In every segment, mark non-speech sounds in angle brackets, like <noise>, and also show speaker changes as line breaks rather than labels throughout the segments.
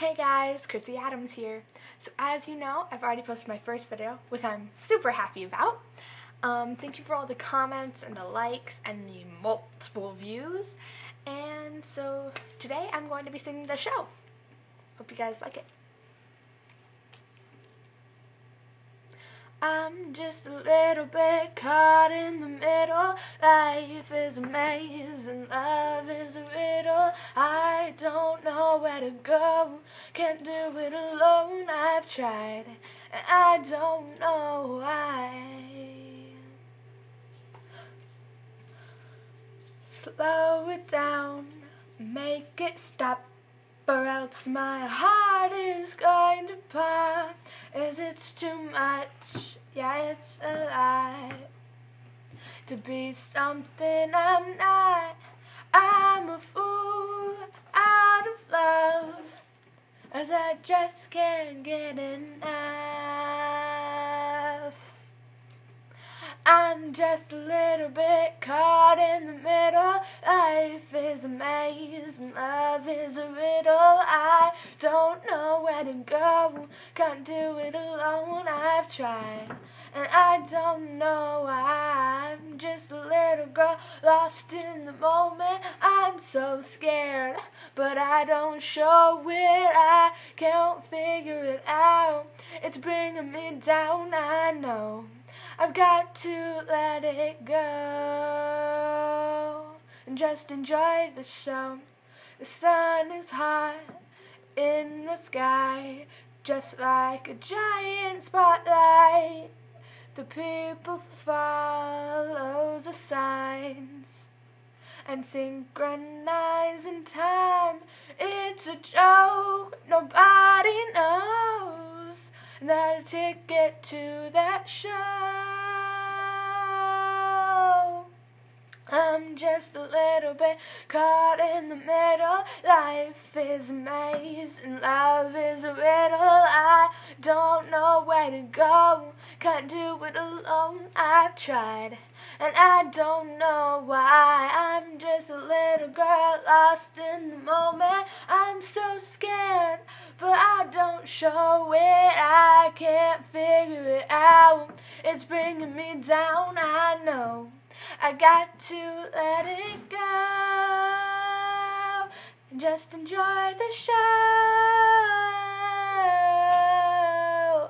Hey guys, Chrissy Adams here. So as you know, I've already posted my first video, which I'm super happy about. Um, thank you for all the comments and the likes and the multiple views. And so today I'm going to be singing the show. Hope you guys like it. I'm just a little bit caught in the middle. Life is a maze and love is a riddle. I don't know where to go, can't do it alone. I've tried and I don't know why. Slow it down, make it stop or else my heart is going to pop. Is it too much? Yeah, it's a lie. To be something I'm not. I'm a fool out of love. As I just can't get enough. I'm just a little bit caught in the middle. Life is a maze and love is a riddle. I don't know where to go, can't do it alone. I've tried and I don't know why. I'm just a little girl lost in the moment. I'm so scared, but I don't show it. I can't figure it out. It's bringing me down, I know. I've got to let it go and just enjoy the show. The sun is hot in the sky, just like a giant spotlight. The people follow the signs and synchronize in time. It's a joke, nobody knows that ticket to that show. I'm just a little bit caught in the middle. Life is a maze and love is a riddle. I don't know where to go, can't do it alone. I've tried and I don't know why. I'm just a little girl lost in the moment. I'm so scared, but I don't show it. I can't figure it out. It's bringing me down, I know. I got to let it go just enjoy the show.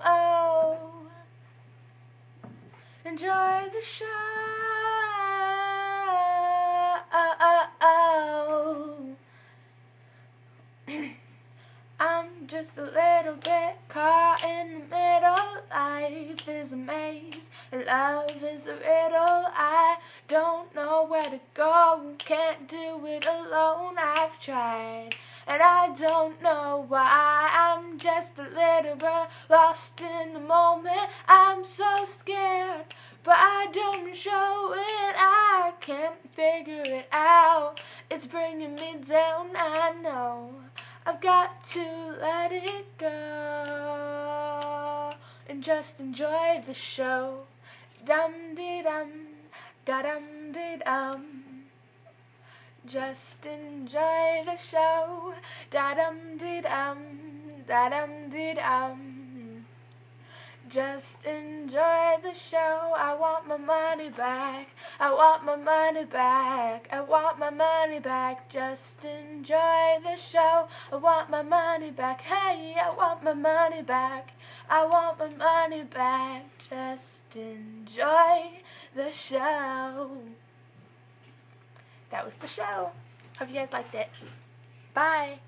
Oh, enjoy the show. <clears throat> I'm just a little bit caught in the middle. Life is a maze, and love is a riddle. I don't know where to go, can't do it alone. I've tried, and I don't know why. I'm just a little bit lost in the moment. I'm so scared, but I don't show it. I can't figure it out. It's bringing me down, I know. I've got to let it go and just enjoy the show. Dum dee dum, da dum dee dum. Just enjoy the show. Da dum dee dum, da dum dee dum. Just enjoy the show. I want my money back. I want my money back. I want my money back. Just enjoy the show. I want my money back. Hey, I want my money back. I want my money back. Just enjoy the show. That was the show. Hope you guys liked it. Bye.